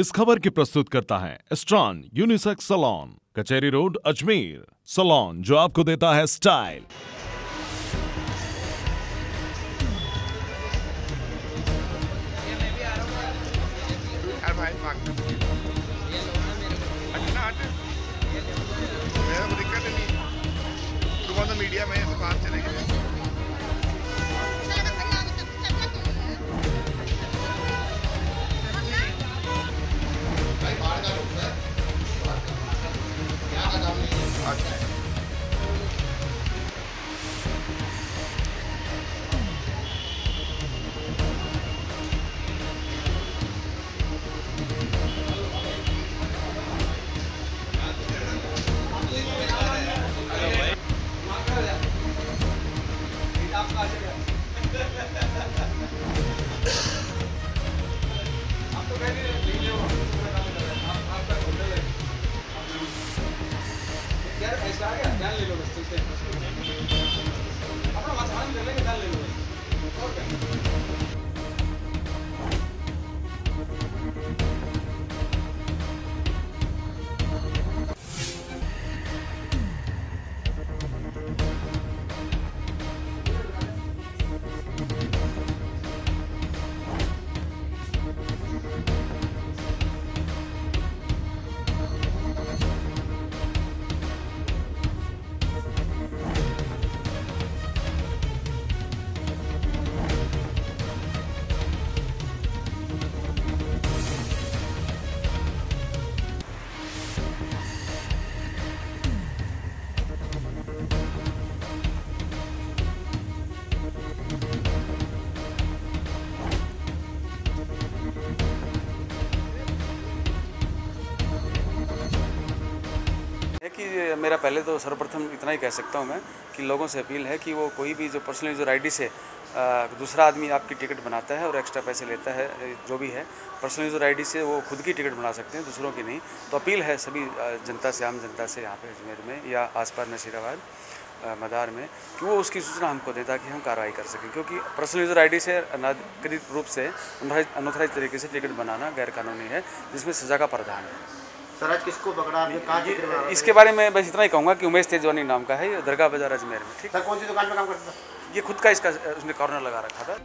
इस खबर की प्रस्तुत करता है स्ट्रॉन unisex salon Kacheri road, Ajmer. Salon जो आपको देता है स्टाइल यार भाई मांग अच्छा हट मेरा कोई दिक्कत नहीं तुम तो मीडिया में दुकान चलेगी अच्छा है कि मेरा पहले तो सर्वप्रथम इतना ही कह सकता हूँ मैं कि लोगों से अपील है कि वो कोई भी जो पर्सनल यूज़र आईडी से दूसरा आदमी आपकी टिकट बनाता है और एक्स्ट्रा पैसे लेता है जो भी है, पर्सनल यूज़र आईडी से वो खुद की टिकट बना सकते हैं, दूसरों की नहीं। तो अपील है सभी जनता से, आम जनता से यहाँ पे अजमेर में या आसपास नशीराबाद मदार में कि वो उसकी सूचना हमको दें ताकि हम कार्रवाई कर सकें। क्योंकि पर्सनल यूज़र आईडी से अनाधिकृत रूप से अनोथराइज तरीके से टिकट बनाना गैरकानूनी है, जिसमें सज़ा का प्रावधान है। सर आज किसको पकड़ा? आपने कहाँ इसके बारे में बस इतना ही कहूँगा कि उमेश तेजवानी नाम का है ये दरगाह बाज़ार अजमेर में ठीक? सर कौन सी दुकान में काम करता था? ये खुद का इसका उसने कॉर्नर लगा रखा था।